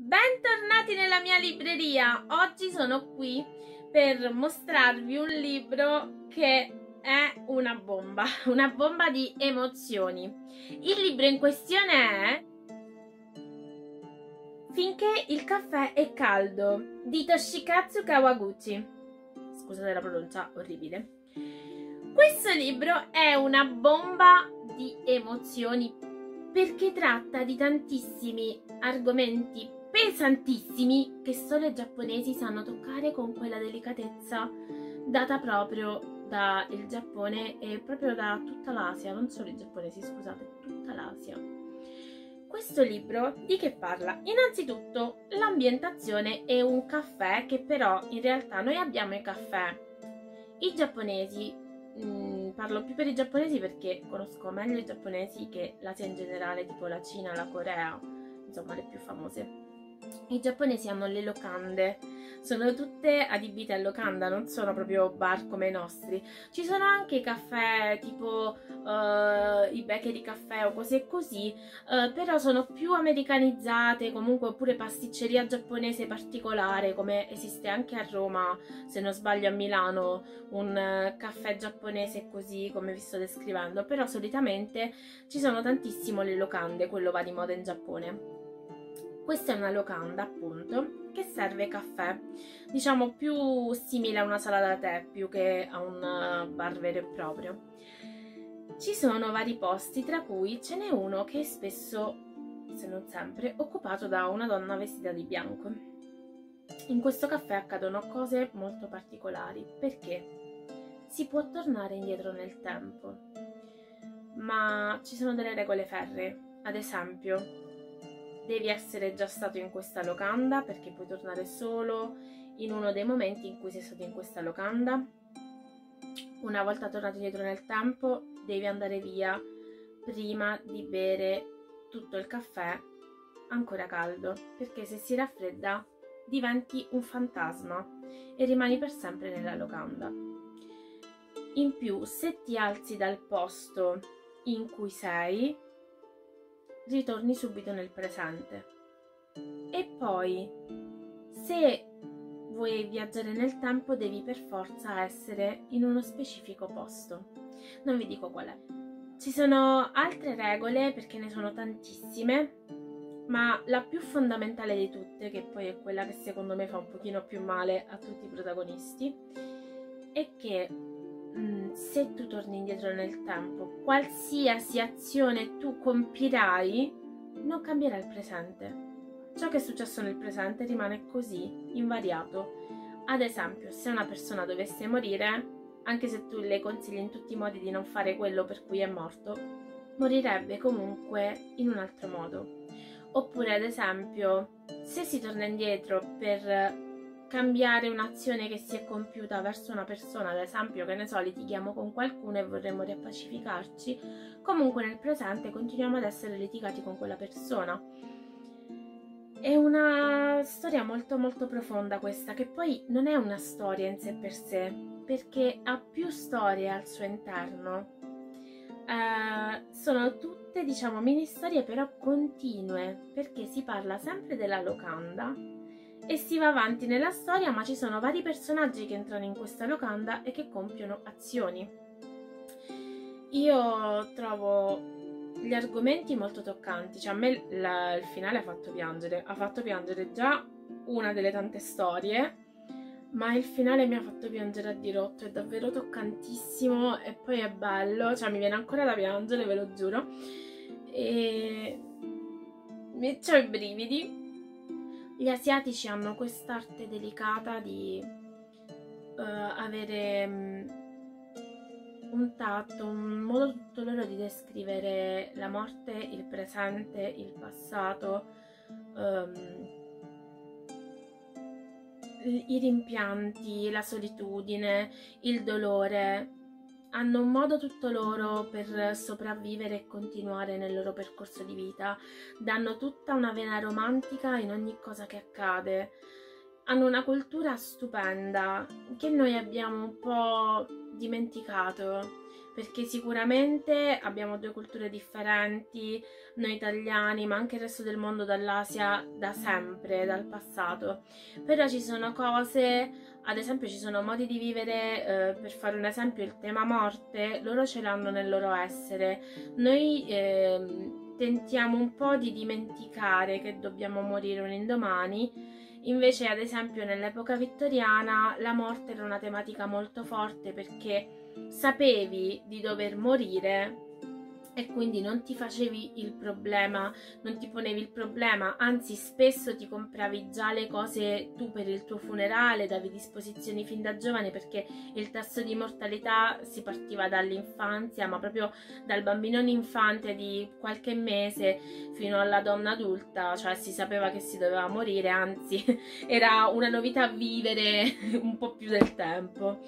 Bentornati nella mia libreria! Oggi sono qui per mostrarvi un libro che è una bomba, una bomba di emozioni. Il libro in questione è Finché il caffè è caldo di Toshikatsu Kawaguchi. Scusate la pronuncia orribile. Questo libro è una bomba di emozioni perché tratta di tantissimi argomenti pesantissimi che solo i giapponesi sanno toccare con quella delicatezza data proprio dal Giappone e proprio da tutta l'Asia, non solo i giapponesi, scusate, tutta l'Asia. Questo libro di che parla? Innanzitutto l'ambientazione è un caffè che però in realtà noi abbiamo i caffè. I giapponesi, mh, mm, parlo più per i giapponesi perché conosco meglio i giapponesi che l'Asia in generale, tipo la Cina, la Corea, insomma le più famose. I giapponesi hanno le locande, sono tutte adibite a locanda, non sono proprio bar come i nostri. Ci sono anche i caffè tipo uh, i bakery caffè o cose così, uh, però sono più americanizzate, comunque oppure pasticceria giapponese particolare, come esiste anche a Roma, se non sbaglio a Milano, un uh, caffè giapponese così come vi sto descrivendo, però solitamente ci sono tantissimo le locande, quello va di moda in Giappone. Questa è una locanda, appunto, che serve caffè, diciamo più simile a una sala da tè più che a un eh, bar vero e proprio. Ci sono vari posti, tra cui ce n'è uno che è spesso, se non sempre, occupato da una donna vestita di bianco. In questo caffè accadono cose molto particolari, perché si può tornare indietro nel tempo, ma ci sono delle regole ferre, ad esempio devi essere già stato in questa locanda perché puoi tornare solo in uno dei momenti in cui sei stato in questa locanda. Una volta tornato indietro nel tempo, devi andare via prima di bere tutto il caffè ancora caldo, perché se si raffredda diventi un fantasma e rimani per sempre nella locanda. In più, se ti alzi dal posto in cui sei, ritorni subito nel presente. E poi, se vuoi viaggiare nel tempo, devi per forza essere in uno specifico posto. Non vi dico qual è. Ci sono altre regole perché ne sono tantissime, ma la più fondamentale di tutte, che poi è quella che secondo me fa un pochino più male a tutti i protagonisti, è che se tu torni indietro nel tempo, qualsiasi azione tu compierai non cambierà il presente. Ciò che è successo nel presente rimane così, invariato. Ad esempio, se una persona dovesse morire, anche se tu le consigli in tutti i modi di non fare quello per cui è morto, morirebbe comunque in un altro modo. Oppure, ad esempio, se si torna indietro per cambiare un'azione che si è compiuta verso una persona, ad esempio che ne so, litighiamo con qualcuno e vorremmo riappacificarci, comunque nel presente continuiamo ad essere litigati con quella persona. È una storia molto molto profonda questa, che poi non è una storia in sé per sé, perché ha più storie al suo interno. Uh, sono tutte, diciamo, mini storie però continue, perché si parla sempre della locanda, e si va avanti nella storia, ma ci sono vari personaggi che entrano in questa locanda e che compiono azioni. Io trovo gli argomenti molto toccanti, cioè a me la, il finale ha fatto piangere, ha fatto piangere già una delle tante storie, ma il finale mi ha fatto piangere a dirotto, è davvero toccantissimo e poi è bello, cioè mi viene ancora da piangere, ve lo giuro. E mi ho i brividi gli asiatici hanno quest'arte delicata di uh, avere um, un tatto, un modo tutto loro di descrivere la morte, il presente, il passato, um, i rimpianti, la solitudine, il dolore, hanno un modo tutto loro per sopravvivere e continuare nel loro percorso di vita, danno tutta una vena romantica in ogni cosa che accade, hanno una cultura stupenda che noi abbiamo un po' dimenticato perché sicuramente abbiamo due culture differenti, noi italiani, ma anche il resto del mondo dall'Asia da sempre, dal passato. Però ci sono cose, ad esempio ci sono modi di vivere, eh, per fare un esempio il tema morte, loro ce l'hanno nel loro essere. Noi eh, tentiamo un po' di dimenticare che dobbiamo morire un indomani Invece, ad esempio, nell'epoca vittoriana la morte era una tematica molto forte perché sapevi di dover morire e quindi non ti facevi il problema, non ti ponevi il problema, anzi spesso ti compravi già le cose tu per il tuo funerale, davi disposizioni fin da giovane perché il tasso di mortalità si partiva dall'infanzia, ma proprio dal bambino infante di qualche mese fino alla donna adulta, cioè si sapeva che si doveva morire, anzi era una novità vivere un po' più del tempo.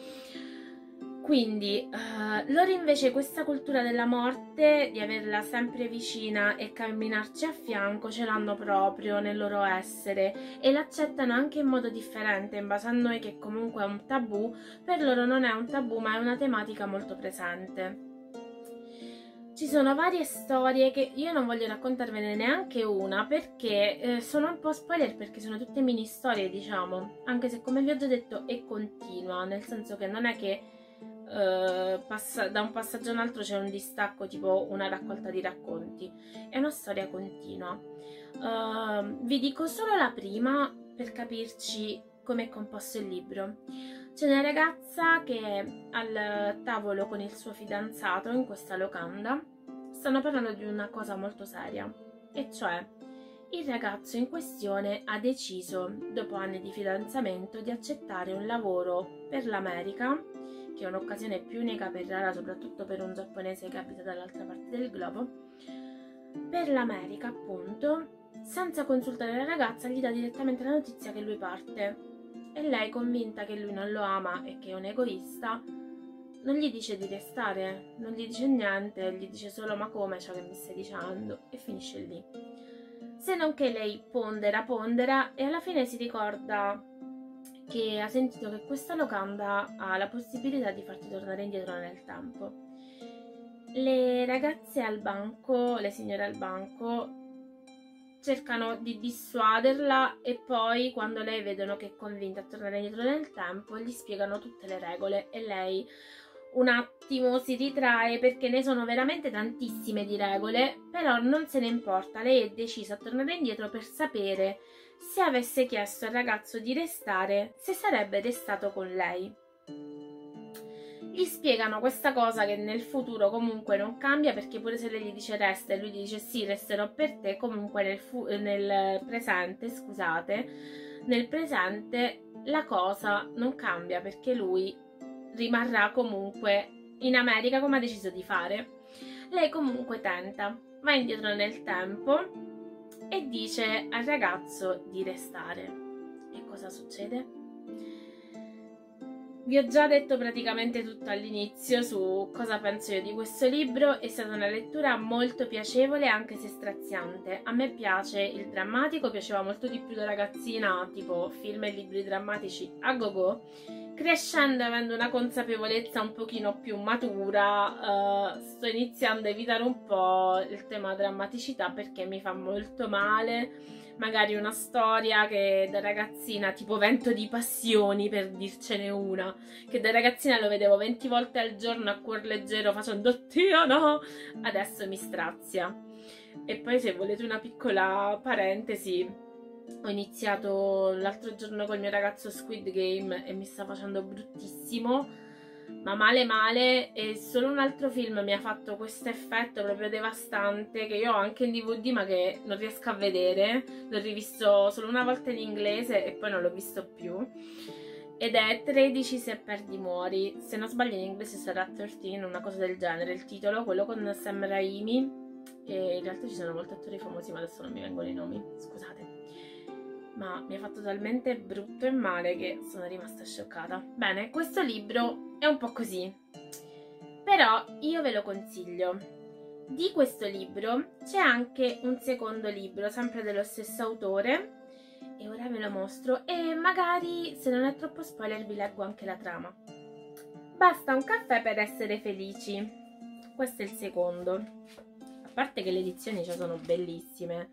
Quindi uh, loro invece questa cultura della morte, di averla sempre vicina e camminarci a fianco, ce l'hanno proprio nel loro essere e l'accettano anche in modo differente, in base a noi che comunque è un tabù, per loro non è un tabù ma è una tematica molto presente. Ci sono varie storie che io non voglio raccontarvene neanche una perché eh, sono un po' spoiler perché sono tutte mini storie diciamo, anche se come vi ho già detto è continua, nel senso che non è che Uh, passa, da un passaggio a un altro c'è un distacco tipo una raccolta di racconti. È una storia continua. Uh, vi dico solo la prima per capirci come è composto il libro. C'è una ragazza che è al tavolo con il suo fidanzato in questa locanda. Stanno parlando di una cosa molto seria e cioè il ragazzo in questione ha deciso, dopo anni di fidanzamento, di accettare un lavoro per l'America che è un'occasione più unica per rara, soprattutto per un giapponese che abita dall'altra parte del globo, per l'America, appunto, senza consultare la ragazza, gli dà direttamente la notizia che lui parte. E lei, convinta che lui non lo ama e che è un egoista, non gli dice di restare, non gli dice niente, gli dice solo ma come ciò che mi stai dicendo e finisce lì. Se non che lei pondera, pondera e alla fine si ricorda che ha sentito che questa locanda ha la possibilità di farti tornare indietro nel tempo. Le ragazze al banco, le signore al banco, cercano di dissuaderla e poi quando lei vedono che è convinta a tornare indietro nel tempo gli spiegano tutte le regole e lei un attimo si ritrae perché ne sono veramente tantissime di regole, però non se ne importa, lei è decisa a tornare indietro per sapere se avesse chiesto al ragazzo di restare, se sarebbe restato con lei. Gli spiegano questa cosa che nel futuro comunque non cambia perché pure se lei gli dice resta e lui gli dice sì resterò per te, comunque nel, nel presente, scusate, nel presente la cosa non cambia perché lui rimarrà comunque in America come ha deciso di fare. Lei comunque tenta, va indietro nel tempo e dice al ragazzo di restare. E cosa succede? Vi ho già detto praticamente tutto all'inizio su cosa penso io di questo libro, è stata una lettura molto piacevole anche se straziante. A me piace il drammatico, piaceva molto di più da ragazzina, tipo film e libri drammatici a go-go. Crescendo, avendo una consapevolezza un pochino più matura, uh, sto iniziando a evitare un po' il tema drammaticità perché mi fa molto male magari una storia che da ragazzina, tipo Vento di passioni per dircene una, che da ragazzina lo vedevo 20 volte al giorno a cuor leggero facendo Dio no, adesso mi strazia. E poi se volete una piccola parentesi, ho iniziato l'altro giorno col mio ragazzo Squid Game e mi sta facendo bruttissimo ma male male e solo un altro film mi ha fatto questo effetto proprio devastante che io ho anche in DVD ma che non riesco a vedere. L'ho rivisto solo una volta in inglese e poi non l'ho visto più. Ed è 13 se perdi muori. Se non sbaglio in inglese sarà 13 una cosa del genere. Il titolo quello con Sam Raimi. E in realtà ci sono molti attori famosi ma adesso non mi vengono i nomi. Scusate ma mi ha fatto talmente brutto e male che sono rimasta scioccata. Bene, questo libro è un po' così, però io ve lo consiglio. Di questo libro c'è anche un secondo libro, sempre dello stesso autore, e ora ve lo mostro e magari, se non è troppo spoiler, vi leggo anche la trama. Basta un caffè per essere felici. questo è il secondo. A parte che le edizioni ci sono bellissime,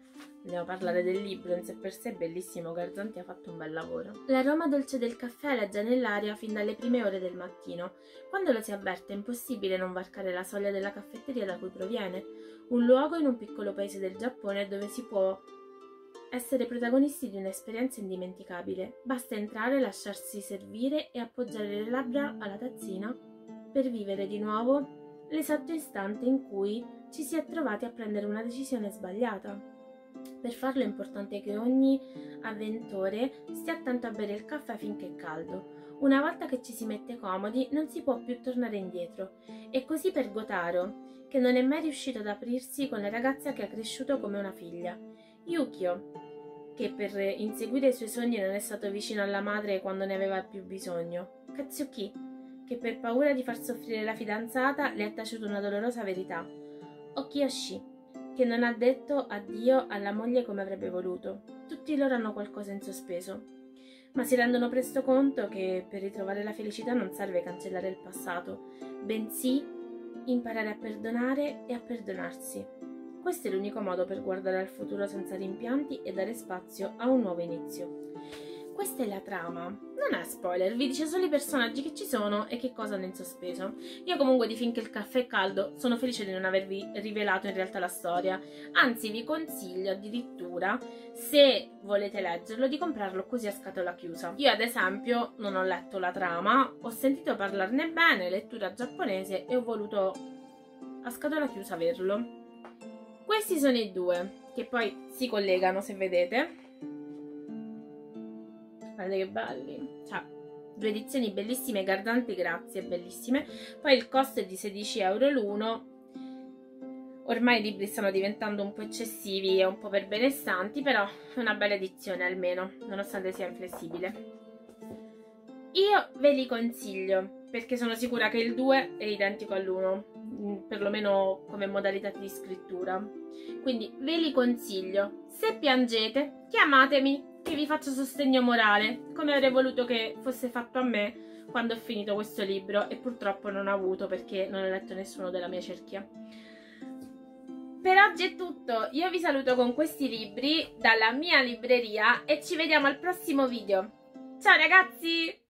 A parlare del libro, in sé per sé è bellissimo, Garzanti ha fatto un bel lavoro. L'aroma dolce del caffè aleggia nell'aria fin dalle prime ore del mattino. Quando lo si avverte è impossibile non varcare la soglia della caffetteria da cui proviene, un luogo in un piccolo paese del Giappone dove si può essere protagonisti di un'esperienza indimenticabile. Basta entrare, lasciarsi servire e appoggiare le labbra alla tazzina per vivere di nuovo l'esatto istante in cui ci si è trovati a prendere una decisione sbagliata. Per farlo è importante che ogni avventore stia attento a bere il caffè finché è caldo. Una volta che ci si mette comodi non si può più tornare indietro. E così per Gotaro, che non è mai riuscito ad aprirsi con la ragazza che ha cresciuto come una figlia. Yukio, che per inseguire i suoi sogni non è stato vicino alla madre quando ne aveva più bisogno. Katsuki, che per paura di far soffrire la fidanzata le ha taciuto una dolorosa verità. O Kiyoshi, che non ha detto addio alla moglie come avrebbe voluto. Tutti loro hanno qualcosa in sospeso, ma si rendono presto conto che per ritrovare la felicità non serve cancellare il passato, bensì imparare a perdonare e a perdonarsi. Questo è l'unico modo per guardare al futuro senza rimpianti e dare spazio a un nuovo inizio. Questa è la trama. Non è spoiler, vi dice solo i personaggi che ci sono e che cosa hanno in sospeso. Io comunque di finché il caffè è caldo sono felice di non avervi rivelato in realtà la storia. Anzi vi consiglio addirittura, se volete leggerlo, di comprarlo così a scatola chiusa. Io ad esempio non ho letto la trama, ho sentito parlarne bene, lettura giapponese e ho voluto a scatola chiusa averlo. Questi sono i due, che poi si collegano se vedete guardate che belli cioè due edizioni bellissime gardanti grazie bellissime. Poi il costo è di 16 euro l'uno. Ormai i libri stanno diventando un po' eccessivi e un po' per benestanti però è una bella edizione almeno nonostante sia inflessibile. Io ve li consiglio perché sono sicura che il 2 è identico all'1 mm, perlomeno come modalità di scrittura. Quindi ve li consiglio. Se piangete chiamatemi che vi faccio sostegno morale, come avrei voluto che fosse fatto a me quando ho finito questo libro e purtroppo non ho avuto perché non ho letto nessuno della mia cerchia. Per oggi è tutto, io vi saluto con questi libri dalla mia libreria e ci vediamo al prossimo video. Ciao ragazzi!